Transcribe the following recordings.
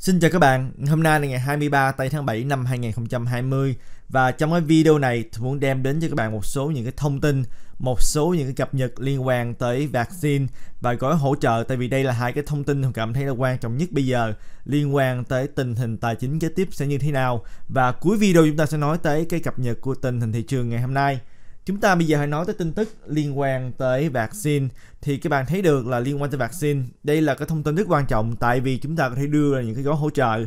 Xin chào các bạn, hôm nay là ngày 23 tây tháng 7 năm 2020 và trong cái video này tôi muốn đem đến cho các bạn một số những cái thông tin, một số những cái cập nhật liên quan tới vaccine và gói hỗ trợ tại vì đây là hai cái thông tin tôi cảm thấy là quan trọng nhất bây giờ liên quan tới tình hình tài chính kế tiếp sẽ như thế nào và cuối video chúng ta sẽ nói tới cái cập nhật của tình hình thị trường ngày hôm nay. Chúng ta bây giờ hãy nói tới tin tức liên quan tới vaccine. Thì các bạn thấy được là liên quan tới vaccine, đây là cái thông tin rất quan trọng tại vì chúng ta có thể đưa ra những cái gói hỗ trợ,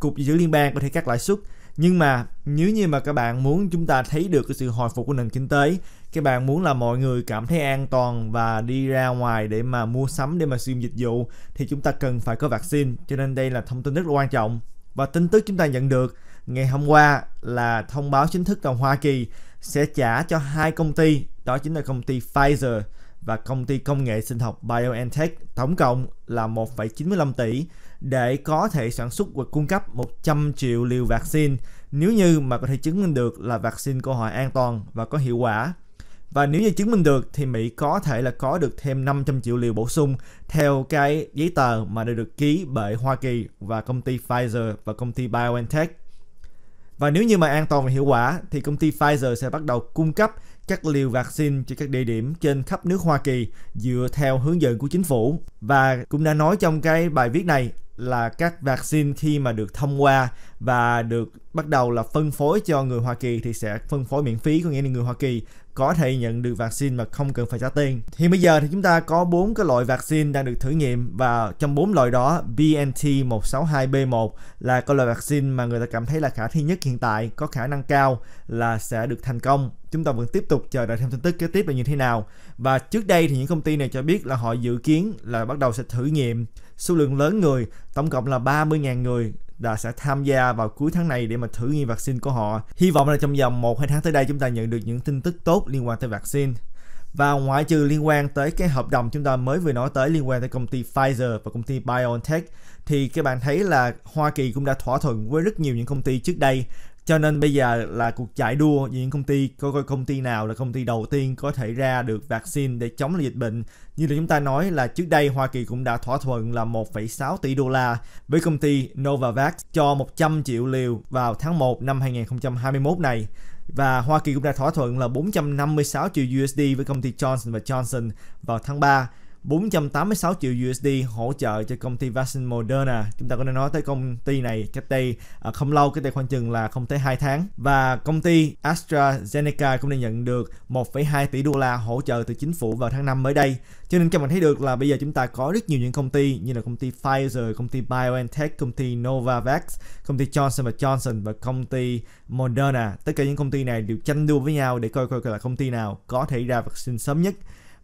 cục dự trữ liên bang có thể cắt lãi suất. Nhưng mà nếu như mà các bạn muốn chúng ta thấy được cái sự hồi phục của nền kinh tế, các bạn muốn là mọi người cảm thấy an toàn và đi ra ngoài để mà mua sắm, để mà sử dụng dịch vụ, thì chúng ta cần phải có vaccine. Cho nên đây là thông tin rất là quan trọng. Và tin tức chúng ta nhận được ngày hôm qua là thông báo chính thức từ Hoa Kỳ sẽ trả cho hai công ty đó chính là công ty Pfizer và công ty công nghệ sinh học BioNTech tổng cộng là 1,95 tỷ để có thể sản xuất và cung cấp 100 triệu liều vaccine nếu như mà có thể chứng minh được là vaccine của họ an toàn và có hiệu quả. Và nếu như chứng minh được thì Mỹ có thể là có được thêm 500 triệu liều bổ sung theo cái giấy tờ mà đã được ký bởi Hoa Kỳ và công ty Pfizer và công ty BioNTech. Và nếu như mà an toàn và hiệu quả, thì công ty Pfizer sẽ bắt đầu cung cấp các liều vaccine cho các địa điểm trên khắp nước Hoa Kỳ dựa theo hướng dẫn của chính phủ. Và cũng đã nói trong cái bài viết này là các vaccine khi mà được thông qua và được bắt đầu là phân phối cho người Hoa Kỳ thì sẽ phân phối miễn phí, có nghĩa là người Hoa Kỳ có thể nhận được vaccine mà không cần phải trả tiền. Thì bây giờ thì chúng ta có bốn cái loại vaccine đang được thử nghiệm và trong bốn loại đó BNT 162B1 là cái loại vaccine mà người ta cảm thấy là khả thi nhất hiện tại, có khả năng cao là sẽ được thành công. Chúng ta vẫn tiếp tục chờ đợi thêm tin tức kế tiếp là như thế nào. Và trước đây thì những công ty này cho biết là họ dự kiến là bắt đầu sẽ thử nghiệm số lượng lớn người, tổng cộng là 30.000 người đã sẽ tham gia vào cuối tháng này để mà thử nghiệm vaccine của họ. Hy vọng là trong vòng 1 2 tháng tới đây chúng ta nhận được những tin tức tốt liên quan tới vaccine. Và ngoại trừ liên quan tới cái hợp đồng chúng ta mới vừa nói tới liên quan tới công ty Pfizer và công ty BioNTech, thì các bạn thấy là Hoa Kỳ cũng đã thỏa thuận với rất nhiều những công ty trước đây cho nên bây giờ là cuộc chạy đua những công ty coi coi công ty nào là công ty đầu tiên có thể ra được vaccine để chống lại dịch bệnh? Như là chúng ta nói là trước đây Hoa Kỳ cũng đã thỏa thuận là 1,6 tỷ đô la với công ty Novavax cho 100 triệu liều vào tháng 1 năm 2021 này. Và Hoa Kỳ cũng đã thỏa thuận là 456 triệu USD với công ty Johnson Johnson vào tháng 3 486 triệu USD hỗ trợ cho công ty vaccine Moderna. Chúng ta có thể nói tới công ty này cách đây à, không lâu, cách đây khoảng chừng là không tới 2 tháng. Và công ty AstraZeneca cũng đã nhận được 1,2 tỷ đô la hỗ trợ từ chính phủ vào tháng 5 mới đây. Cho nên các bạn thấy được là bây giờ chúng ta có rất nhiều những công ty như là công ty Pfizer, công ty BioNTech, công ty Novavax, công ty Johnson Johnson và công ty Moderna. Tất cả những công ty này đều tranh đua với nhau để coi coi là công ty nào có thể ra vaccine sớm nhất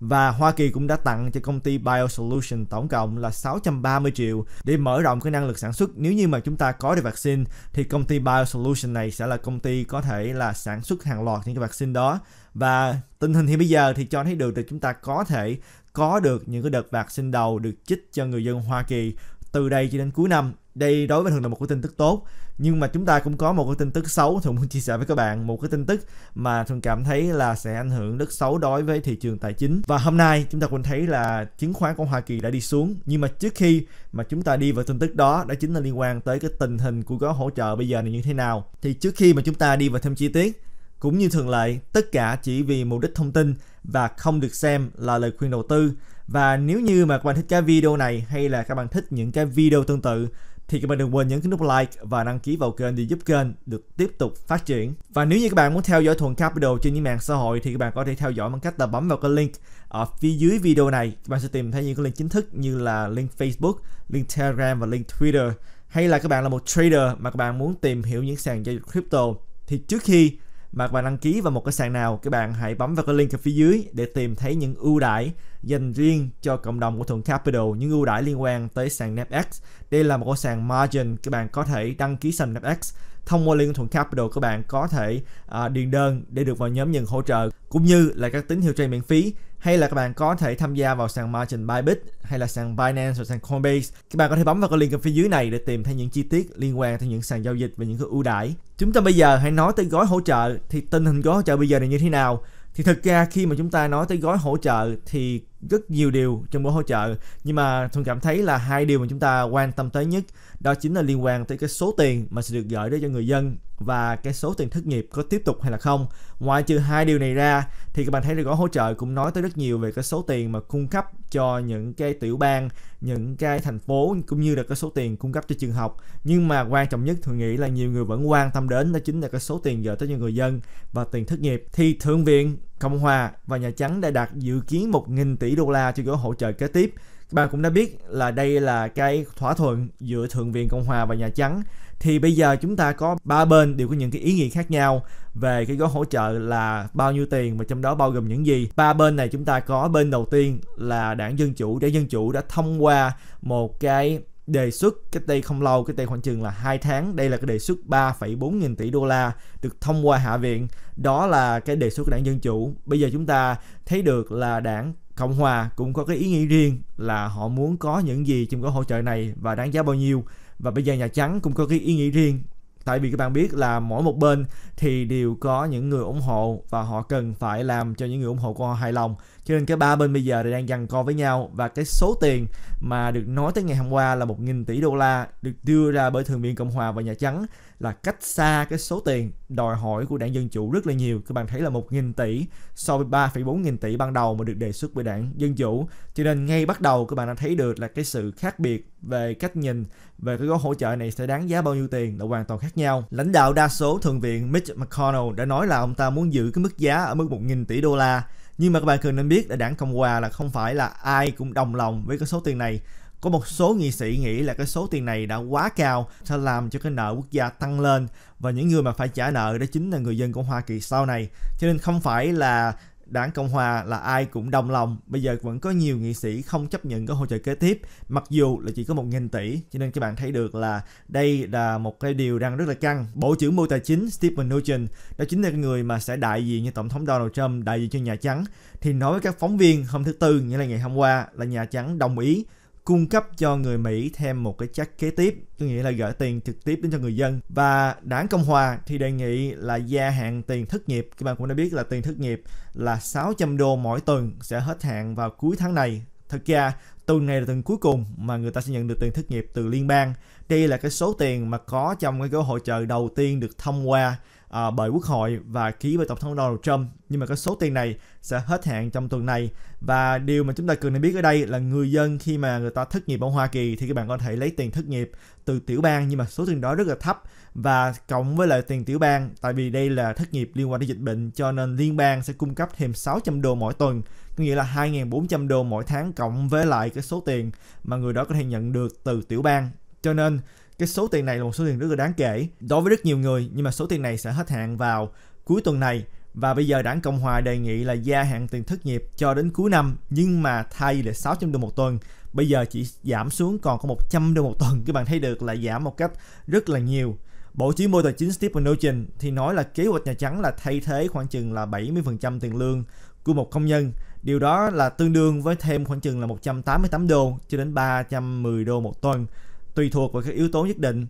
và Hoa Kỳ cũng đã tặng cho công ty BioSolution tổng cộng là 630 triệu để mở rộng cái năng lực sản xuất. Nếu như mà chúng ta có được vaccine, thì công ty BioSolution này sẽ là công ty có thể là sản xuất hàng loạt những cái vaccine đó. Và tình hình thì bây giờ thì cho thấy được là chúng ta có thể có được những cái đợt vaccine đầu được chích cho người dân Hoa Kỳ từ đây cho đến cuối năm đây đối với thường là một cái tin tức tốt, nhưng mà chúng ta cũng có một cái tin tức xấu thường muốn chia sẻ với các bạn, một cái tin tức mà thường cảm thấy là sẽ ảnh hưởng rất xấu đối với thị trường tài chính. Và hôm nay chúng ta cũng thấy là chứng khoán của Hoa Kỳ đã đi xuống, nhưng mà trước khi mà chúng ta đi vào tin tức đó đó chính là liên quan tới cái tình hình của gói hỗ trợ bây giờ này như thế nào. Thì trước khi mà chúng ta đi vào thêm chi tiết, cũng như thường lệ, tất cả chỉ vì mục đích thông tin và không được xem là lời khuyên đầu tư. Và nếu như mà các bạn thích cái video này hay là các bạn thích những cái video tương tự thì các bạn đừng quên nhấn cái nút like và đăng ký vào kênh để giúp kênh được tiếp tục phát triển. Và nếu như các bạn muốn theo dõi Thuận Capital trên những mạng xã hội thì các bạn có thể theo dõi bằng cách là bấm vào cái link ở phía dưới video này. Các bạn sẽ tìm thấy những cái link chính thức như là link Facebook, link Telegram và link Twitter. Hay là các bạn là một trader mà các bạn muốn tìm hiểu những sàn giao dịch crypto thì trước khi mà các bạn đăng ký vào một cái sàn nào các bạn hãy bấm vào cái link ở phía dưới để tìm thấy những ưu đãi dành riêng cho cộng đồng của Thuận Capital, những ưu đãi liên quan tới sàn NFX đây là một cái sàn margin các bạn có thể đăng ký sàn NFX thông qua liên thuận capital các bạn có thể uh, điền đơn để được vào nhóm nhận hỗ trợ cũng như là các tín hiệu trade miễn phí hay là các bạn có thể tham gia vào sàn margin Bybit hay là sàn Binance hoặc sàn Coinbase. Các bạn có thể bấm vào cái link ở phía dưới này để tìm thấy những chi tiết liên quan tới những sàn giao dịch và những cái ưu đãi. Chúng ta bây giờ hãy nói tới gói hỗ trợ thì tình hình gói hỗ trợ bây giờ là như thế nào? Thì thực ra khi mà chúng ta nói tới gói hỗ trợ thì rất nhiều điều trong gói hỗ trợ. Nhưng mà thuận cảm thấy là hai điều mà chúng ta quan tâm tới nhất, đó chính là liên quan tới cái số tiền mà sẽ được gửi đến cho người dân và cái số tiền thất nghiệp có tiếp tục hay là không. Ngoài trừ hai điều này ra, thì các bạn thấy được gói hỗ trợ cũng nói tới rất nhiều về cái số tiền mà cung cấp cho những cái tiểu bang, những cái thành phố, cũng như là cái số tiền cung cấp cho trường học. Nhưng mà quan trọng nhất, tôi nghĩ là nhiều người vẫn quan tâm đến đó chính là cái số tiền gửi tới cho người dân và tiền thất nghiệp. Thì thượng viện, Cộng hòa và Nhà Trắng đã đặt dự kiến 1.000 tỷ đô la cho gói hỗ trợ kế tiếp. Bạn cũng đã biết là đây là cái thỏa thuận giữa Thượng viện Cộng hòa và Nhà Trắng. Thì bây giờ chúng ta có ba bên đều có những cái ý nghĩa khác nhau về cái gói hỗ trợ là bao nhiêu tiền và trong đó bao gồm những gì. Ba bên này chúng ta có bên đầu tiên là đảng Dân Chủ. Đảng Dân Chủ đã thông qua một cái đề xuất cách đây không lâu, cách đây khoảng chừng là 2 tháng. Đây là cái đề xuất 3,4 nghìn tỷ đô la được thông qua Hạ viện. Đó là cái đề xuất của đảng Dân Chủ. Bây giờ chúng ta thấy được là đảng Cộng Hòa cũng có cái ý nghĩ riêng là họ muốn có những gì trong gói hỗ trợ này và đáng giá bao nhiêu. Và bây giờ Nhà Trắng cũng có cái ý nghĩ riêng tại vì các bạn biết là mỗi một bên thì đều có những người ủng hộ và họ cần phải làm cho những người ủng hộ của họ hài lòng cho nên cái ba bên bây giờ đang giằng co với nhau và cái số tiền mà được nói tới ngày hôm qua là 1.000 tỷ đô la được đưa ra bởi Thượng viện Cộng hòa và Nhà Trắng là cách xa cái số tiền đòi hỏi của đảng Dân Chủ rất là nhiều. Các bạn thấy là 1.000 tỷ so với 3,4 nghìn tỷ ban đầu mà được đề xuất bởi đảng Dân Chủ. Cho nên ngay bắt đầu các bạn đã thấy được là cái sự khác biệt về cách nhìn về cái gói hỗ trợ này sẽ đáng giá bao nhiêu tiền là hoàn toàn khác nhau. Lãnh đạo đa số Thượng viện Mitch McConnell đã nói là ông ta muốn giữ cái mức giá ở mức 1.000 tỷ đô la nhưng mà các bạn cần nên biết là đảng Cộng hòa là không phải là ai cũng đồng lòng với cái số tiền này. Có một số nghị sĩ nghĩ là cái số tiền này đã quá cao, sẽ làm cho cái nợ quốc gia tăng lên. Và những người mà phải trả nợ đó chính là người dân của Hoa Kỳ sau này. Cho nên không phải là đảng Cộng Hòa là ai cũng đồng lòng. Bây giờ vẫn có nhiều nghị sĩ không chấp nhận cái hỗ trợ kế tiếp, mặc dù là chỉ có một nghìn tỷ. Cho nên các bạn thấy được là đây là một cái điều đang rất là căng. Bộ trưởng Bộ Tài chính Stephen Mnuchin, đó chính là người mà sẽ đại diện như Tổng thống Donald Trump, đại diện cho Nhà Trắng, thì nói với các phóng viên hôm thứ Tư, nghĩa là ngày hôm qua, là Nhà Trắng đồng ý cung cấp cho người Mỹ thêm một cái chắc kế tiếp, có nghĩa là gửi tiền trực tiếp đến cho người dân. Và đảng Cộng Hòa thì đề nghị là gia hạn tiền thất nghiệp. Các bạn cũng đã biết là tiền thất nghiệp là 600 đô mỗi tuần sẽ hết hạn vào cuối tháng này. Thật ra tuần này là tuần cuối cùng mà người ta sẽ nhận được tiền thất nghiệp từ liên bang. Đây là cái số tiền mà có trong cái gói hỗ trợ đầu tiên được thông qua uh, bởi Quốc hội và ký bởi Tổng thống Donald Trump. Nhưng mà cái số tiền này sẽ hết hạn trong tuần này. Và điều mà chúng ta cần nên biết ở đây là người dân khi mà người ta thất nghiệp ở Hoa Kỳ thì các bạn có thể lấy tiền thất nghiệp từ tiểu bang nhưng mà số tiền đó rất là thấp và cộng với lại tiền tiểu bang tại vì đây là thất nghiệp liên quan đến dịch bệnh cho nên liên bang sẽ cung cấp thêm 600 đô mỗi tuần có nghĩa là 2.400 đô mỗi tháng cộng với lại cái số tiền mà người đó có thể nhận được từ tiểu bang cho nên cái số tiền này là một số tiền rất là đáng kể đối với rất nhiều người, nhưng mà số tiền này sẽ hết hạn vào cuối tuần này. Và bây giờ đảng Cộng Hòa đề nghị là gia hạn tiền thất nghiệp cho đến cuối năm, nhưng mà thay là 600 đô một tuần. Bây giờ chỉ giảm xuống còn có 100 đô một tuần. Các bạn thấy được là giảm một cách rất là nhiều. Bộ trưởng Bộ Tài chính Stephen Mnuchin thì nói là kế hoạch Nhà Trắng là thay thế khoảng chừng là 70% tiền lương của một công nhân. Điều đó là tương đương với thêm khoảng chừng là 188 đô cho đến 310 đô một tuần tùy thuộc vào các yếu tố nhất định,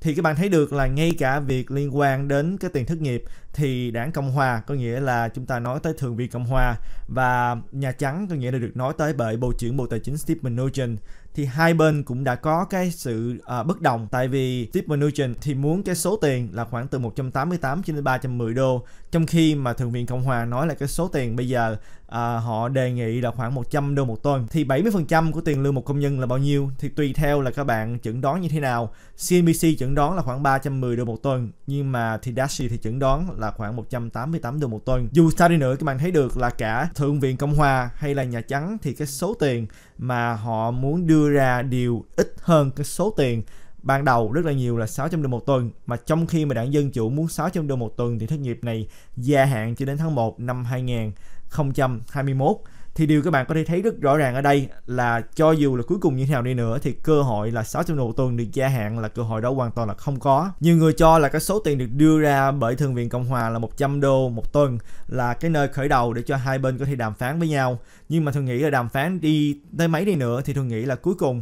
thì các bạn thấy được là ngay cả việc liên quan đến cái tiền thất nghiệp thì đảng Cộng hòa có nghĩa là chúng ta nói tới Thượng viện Cộng hòa và Nhà Trắng có nghĩa là được nói tới bởi Bộ trưởng Bộ Tài chính Steve Mnuchin thì hai bên cũng đã có cái sự uh, bất đồng. Tại vì Steve Mnuchin thì muốn cái số tiền là khoảng từ 188 cho đến 310 đô trong khi mà Thượng viện Cộng hòa nói là cái số tiền bây giờ uh, họ đề nghị là khoảng 100 đô một tuần thì 70% của tiền lương một công nhân là bao nhiêu? Thì tùy theo là các bạn chẩn đoán như thế nào. CNBC chẩn đoán là khoảng 310 đô một tuần nhưng mà thì Dashi thì chẩn đoán là khoảng 188 đô một tuần dù sao đi nữa các bạn thấy được là cả Thượng viện Cộng hòa hay là Nhà Trắng thì cái số tiền mà họ muốn đưa ra điều ít hơn cái số tiền. Ban đầu rất là nhiều là 600 đô một tuần, mà trong khi mà đảng Dân Chủ muốn 600 đô một tuần thì thất nghiệp này gia hạn cho đến tháng 1 năm 2021 thì điều các bạn có thể thấy rất rõ ràng ở đây là cho dù là cuối cùng như thế nào đi nữa, thì cơ hội là 600 đô tuần được gia hạn là cơ hội đó hoàn toàn là không có. Nhiều người cho là cái số tiền được đưa ra bởi Thượng viện Cộng hòa là 100 đô một tuần là cái nơi khởi đầu để cho hai bên có thể đàm phán với nhau. Nhưng mà tôi nghĩ là đàm phán đi tới mấy đi nữa thì tôi nghĩ là cuối cùng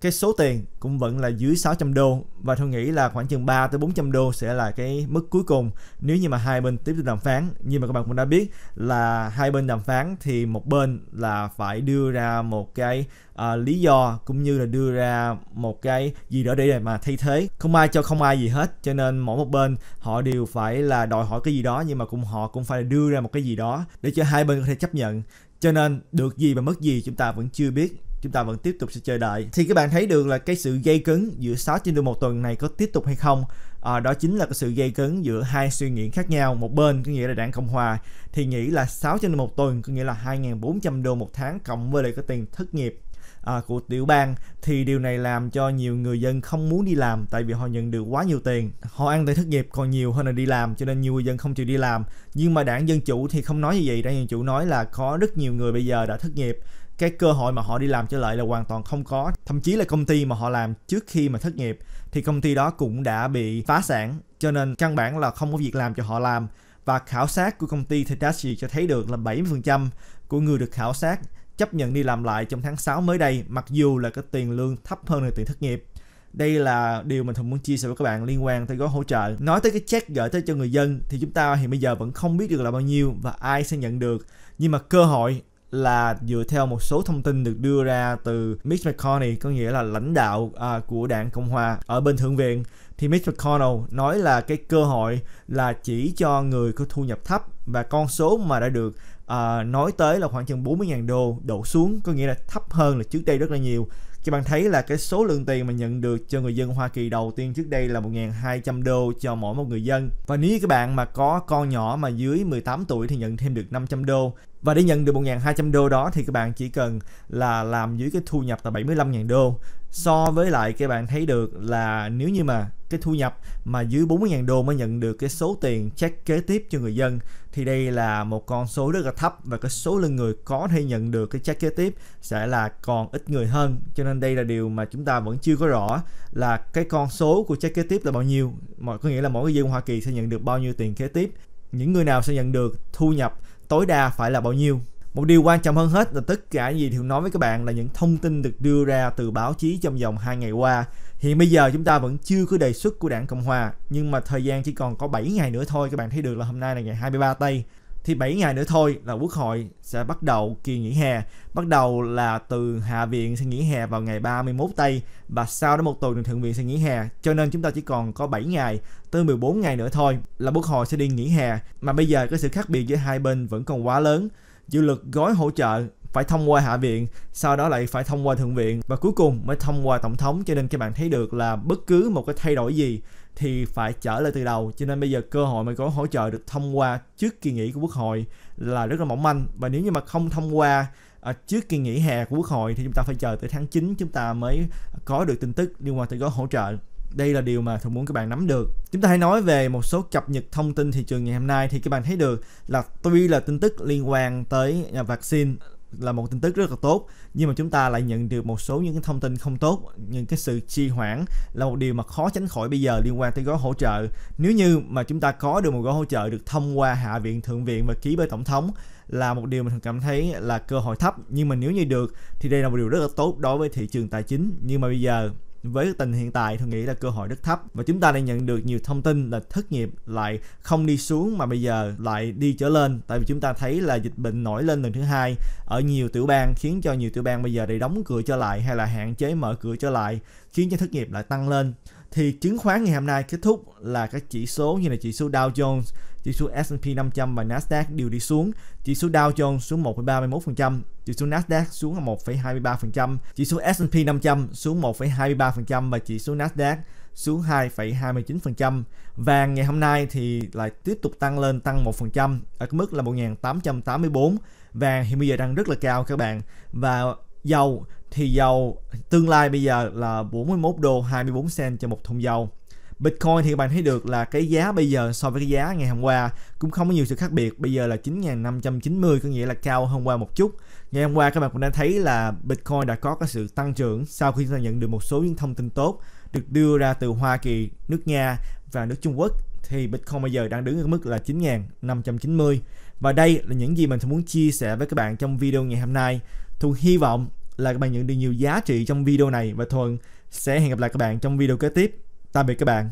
cái số tiền cũng vẫn là dưới 600 đô. Và tôi nghĩ là khoảng chừng 3 tới 400 đô sẽ là cái mức cuối cùng. Nếu như mà hai bên tiếp tục đàm phán nhưng mà các bạn cũng đã biết là hai bên đàm phán thì một bên là phải đưa ra một cái uh, lý do cũng như là đưa ra một cái gì đó để mà thay thế. Không ai cho không ai gì hết cho nên mỗi một bên họ đều phải là đòi hỏi cái gì đó nhưng mà cũng họ cũng phải đưa ra một cái gì đó để cho hai bên có thể chấp nhận. Cho nên được gì và mất gì chúng ta vẫn chưa biết chúng ta vẫn tiếp tục sẽ chờ đợi. Thì các bạn thấy được là cái sự gây cứng giữa 6 trên đô một tuần này có tiếp tục hay không? À, đó chính là cái sự gây cứng giữa hai suy nghĩ khác nhau. Một bên có nghĩa là đảng cộng hòa thì nghĩ là 6 trên một tuần có nghĩa là 2.400 đô một tháng cộng với lại cái tiền thất nghiệp à, của tiểu bang. Thì điều này làm cho nhiều người dân không muốn đi làm tại vì họ nhận được quá nhiều tiền. Họ ăn tiền thất nghiệp còn nhiều hơn là đi làm cho nên nhiều người dân không chịu đi làm. Nhưng mà đảng dân chủ thì không nói như vậy. Đảng dân chủ nói là có rất nhiều người bây giờ đã thất nghiệp cái cơ hội mà họ đi làm trở lại là hoàn toàn không có. Thậm chí là công ty mà họ làm trước khi mà thất nghiệp, thì công ty đó cũng đã bị phá sản. Cho nên căn bản là không có việc làm cho họ làm. Và khảo sát của công ty Hitachi cho thấy được là 70% của người được khảo sát chấp nhận đi làm lại trong tháng 6 mới đây, mặc dù là cái tiền lương thấp hơn là tiền thất nghiệp. Đây là điều mình thường muốn chia sẻ với các bạn liên quan tới gói hỗ trợ. Nói tới cái check gửi tới cho người dân, thì chúng ta hiện bây giờ vẫn không biết được là bao nhiêu và ai sẽ nhận được. Nhưng mà cơ hội là dựa theo một số thông tin được đưa ra từ Mitch McConnell có nghĩa là lãnh đạo à, của đảng Cộng hòa ở bên thượng viện. Thì Mitch McConnell nói là cái cơ hội là chỉ cho người có thu nhập thấp và con số mà đã được à, nói tới là khoảng chừng 40.000 đô đổ xuống có nghĩa là thấp hơn là trước đây rất là nhiều. Các bạn thấy là cái số lượng tiền mà nhận được cho người dân Hoa Kỳ đầu tiên trước đây là 1.200 đô cho mỗi một người dân. Và nếu các bạn mà có con nhỏ mà dưới 18 tuổi thì nhận thêm được 500 đô và để nhận được 1.200 đô đó thì các bạn chỉ cần là làm dưới cái thu nhập là 75.000 đô. So với lại các bạn thấy được là nếu như mà cái thu nhập mà dưới 40.000 đô mới nhận được cái số tiền check kế tiếp cho người dân, thì đây là một con số rất là thấp và cái số lượng người có thể nhận được cái check kế tiếp sẽ là còn ít người hơn. Cho nên đây là điều mà chúng ta vẫn chưa có rõ là cái con số của check kế tiếp là bao nhiêu. Mọi có nghĩa là mỗi người dân Hoa Kỳ sẽ nhận được bao nhiêu tiền kế tiếp. Những người nào sẽ nhận được thu nhập tối đa phải là bao nhiêu một điều quan trọng hơn hết là tất cả gì Thiệu nói với các bạn là những thông tin được đưa ra từ báo chí trong vòng 2 ngày qua. Hiện bây giờ chúng ta vẫn chưa có đề xuất của đảng Cộng Hòa, nhưng mà thời gian chỉ còn có 7 ngày nữa thôi. Các bạn thấy được là hôm nay là ngày 23 tây. Thì 7 ngày nữa thôi là Quốc hội sẽ bắt đầu kỳ nghỉ hè. Bắt đầu là từ Hạ viện sẽ nghỉ hè vào ngày 31 tây và sau đó một tuần thì Thượng viện sẽ nghỉ hè. Cho nên chúng ta chỉ còn có 7 ngày tới 14 ngày nữa thôi là Quốc hội sẽ đi nghỉ hè. Mà bây giờ cái sự khác biệt giữa hai bên vẫn còn quá lớn dự luật gói hỗ trợ phải thông qua hạ viện, sau đó lại phải thông qua thượng viện và cuối cùng mới thông qua tổng thống cho nên các bạn thấy được là bất cứ một cái thay đổi gì thì phải trở lại từ đầu. Cho nên bây giờ cơ hội mà có hỗ trợ được thông qua trước kỳ nghỉ của quốc hội là rất là mỏng manh. Và nếu như mà không thông qua à, trước kỳ nghỉ hè của quốc hội thì chúng ta phải chờ tới tháng 9 chúng ta mới có được tin tức liên quan tới gói hỗ trợ. Đây là điều mà thường muốn các bạn nắm được. Chúng ta hãy nói về một số cập nhật thông tin thị trường ngày hôm nay thì các bạn thấy được là tuy là tin tức liên quan tới à, vaccine là một tin tức rất là tốt, nhưng mà chúng ta lại nhận được một số những cái thông tin không tốt, những cái sự trì hoãn là một điều mà khó tránh khỏi bây giờ liên quan tới gói hỗ trợ. Nếu như mà chúng ta có được một gói hỗ trợ được thông qua hạ viện, thượng viện và ký bởi tổng thống là một điều mình cảm thấy là cơ hội thấp. Nhưng mà nếu như được thì đây là một điều rất là tốt đối với thị trường tài chính. Nhưng mà bây giờ với tình hiện tại, tôi nghĩ là cơ hội rất thấp. Và chúng ta đang nhận được nhiều thông tin là thất nghiệp lại không đi xuống mà bây giờ lại đi trở lên. Tại vì chúng ta thấy là dịch bệnh nổi lên lần thứ hai ở nhiều tiểu bang, khiến cho nhiều tiểu bang bây giờ để đóng cửa trở lại hay là hạn chế mở cửa trở lại, khiến cho thất nghiệp lại tăng lên thì chứng khoán ngày hôm nay kết thúc là các chỉ số như là chỉ số Dow Jones, chỉ số S&P 500 và Nasdaq đều đi xuống. Chỉ số Dow Jones xuống 1,31%, chỉ số Nasdaq xuống 1,23%, chỉ số S&P 500 xuống 1,23% và chỉ số Nasdaq xuống 2,29%. Vàng ngày hôm nay thì lại tiếp tục tăng lên tăng 1% ở mức là 1.884. Vàng hiện bây giờ đang rất là cao các bạn. Và dầu thì dầu tương lai bây giờ là 41 đô 24 cent cho một thùng dầu. Bitcoin thì các bạn thấy được là cái giá bây giờ so với cái giá ngày hôm qua cũng không có nhiều sự khác biệt. Bây giờ là 9.590 có nghĩa là cao hơn qua một chút. Ngày hôm qua các bạn cũng đã thấy là Bitcoin đã có cái sự tăng trưởng sau khi chúng ta nhận được một số những thông tin tốt được đưa ra từ Hoa Kỳ, nước Nga và nước Trung Quốc thì Bitcoin bây giờ đang đứng ở mức là 9.590 và đây là những gì mình muốn chia sẻ với các bạn trong video ngày hôm nay thuận hy vọng là các bạn nhận được nhiều giá trị trong video này và Thuận sẽ hẹn gặp lại các bạn trong video kế tiếp. Tạm biệt các bạn.